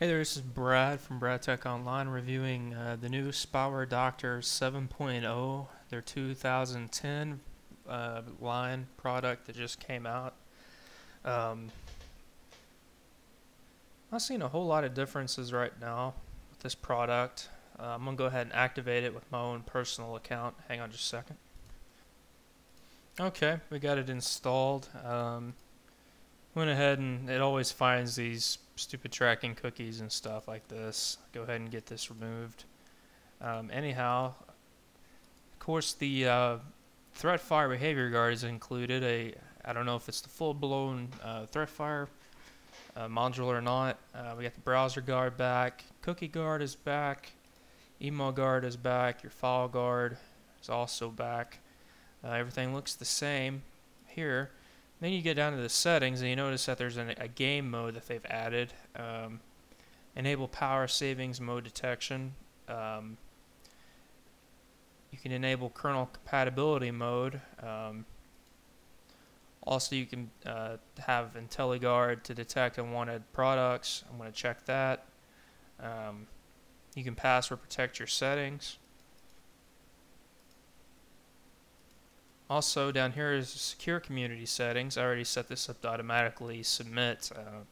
Hey there, this is Brad from Brad Tech Online reviewing uh, the new Spyware Doctor 7.0, their 2010 uh, line product that just came out. Um, not seeing a whole lot of differences right now with this product. Uh, I'm going to go ahead and activate it with my own personal account. Hang on just a second. Okay, we got it installed. Um, went ahead and it always finds these stupid tracking cookies and stuff like this. Go ahead and get this removed. Um, anyhow, of course the uh, Threatfire Behavior Guard is included. A I don't know if it's the full-blown uh, Threatfire uh, module or not. Uh, we got the Browser Guard back. Cookie Guard is back. Email Guard is back. Your File Guard is also back. Uh, everything looks the same here. Then you get down to the settings and you notice that there's an, a game mode that they've added. Um, enable power savings mode detection. Um, you can enable kernel compatibility mode. Um, also, you can uh, have IntelliGuard to detect unwanted products. I'm going to check that. Um, you can password protect your settings. Also down here is secure community settings. I already set this up to automatically submit uh,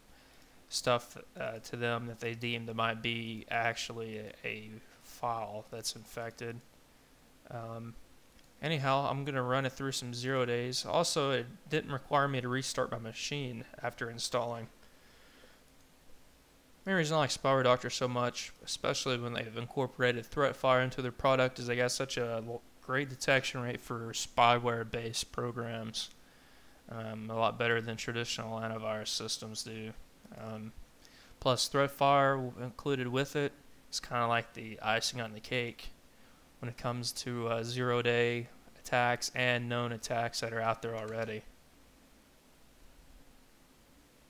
stuff uh, to them that they deem that might be actually a, a file that's infected. Um, anyhow, I'm going to run it through some zero days. Also, it didn't require me to restart my machine after installing. The reason I like Spyware Doctor so much, especially when they've incorporated Threatfire into their product, is they got such a great detection rate for spyware-based programs. Um, a lot better than traditional antivirus systems do. Um, plus, Threatfire included with it. is kind of like the icing on the cake when it comes to uh, zero-day attacks and known attacks that are out there already.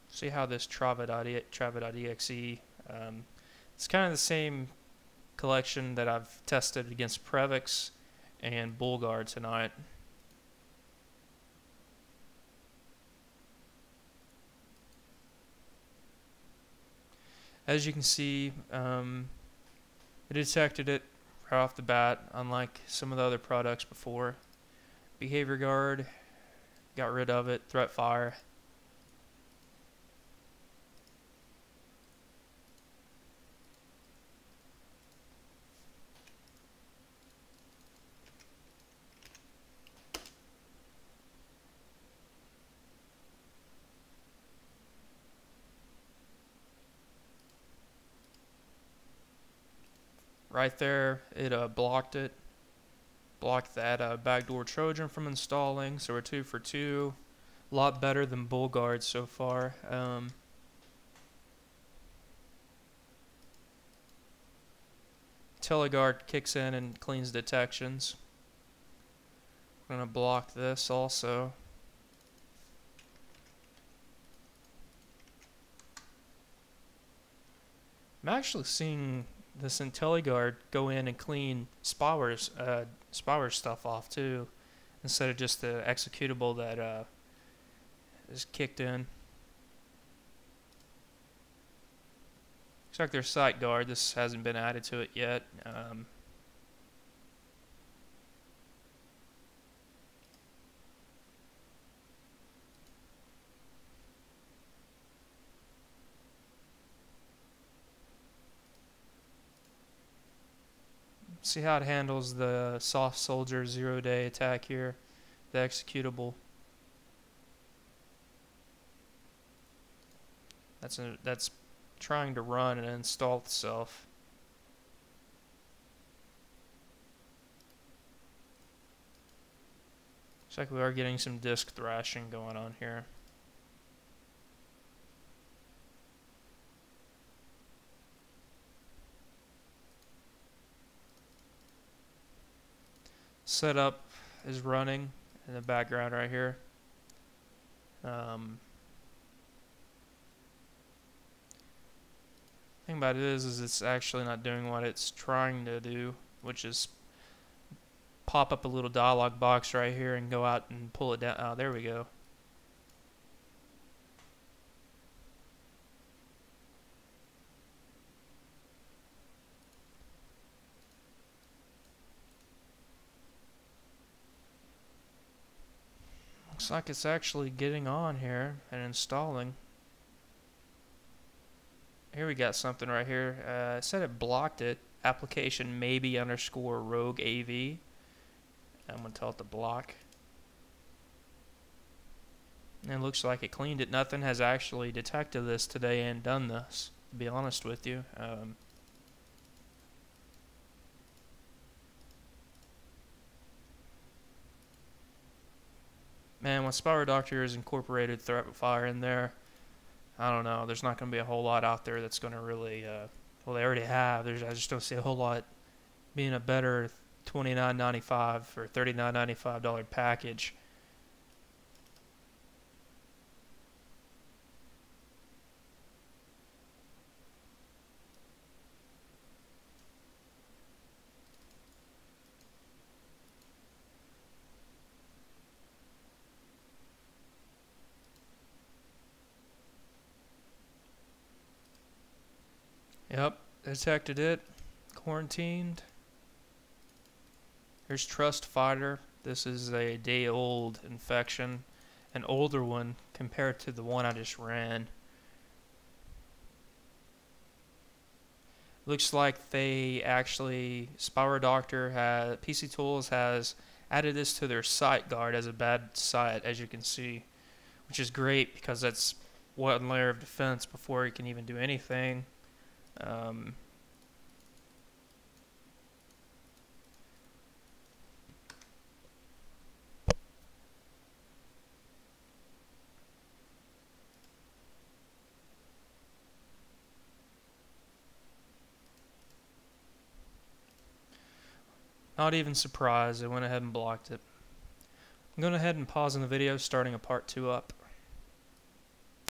See how this Trava.exe, um, it's kind of the same collection that I've tested against Prevx and Bullguard tonight. As you can see, um, it detected it right off the bat, unlike some of the other products before. Behavior Guard, got rid of it. Threatfire, right there. It uh, blocked it. Blocked that uh, backdoor trojan from installing so we're two for two. A lot better than bull bullguard so far um, IntelliGuard kicks in and cleans detections. Going to block this also. I'm actually seeing this IntelliGuard go in and clean Spyware's uh, Spyware stuff off too, instead of just the executable that uh, is kicked in. Looks like their site guard. This hasn't been added to it yet. Um, see how it handles the soft soldier zero day attack here, the executable. That's a, that's trying to run and install itself. Looks like we are getting some disk thrashing going on here. Setup is running in the background right here. Um, thing about it is, is it's actually not doing what it's trying to do, which is pop up a little dialog box right here and go out and pull it down. Oh, there we go. Like it's actually getting on here and installing. Here we got something right here. Uh, it said it blocked it. Application maybe underscore rogue AV. I'm going to tell it to block. And it looks like it cleaned it. Nothing has actually detected this today and done this, to be honest with you. Um, man, when Spyware Doctor is incorporated Threatfire in there, I don't know. There's not going to be a whole lot out there that's going to really. Uh, well, they already have. There's. I just don't see a whole lot being a better twenty nine ninety five or thirty nine ninety five dollar package. Yep, detected it. Quarantined. Here's Trust Fighter. This is a day old infection, an older one compared to the one I just ran. Looks like they actually, Spyware Doctor has, PC Tools has added this to their site guard as a bad site, as you can see, which is great because that's one layer of defense before you can even do anything. Um, Not even surprised, I went ahead and blocked it. I'm going ahead and pausing the video, starting a part 2 up.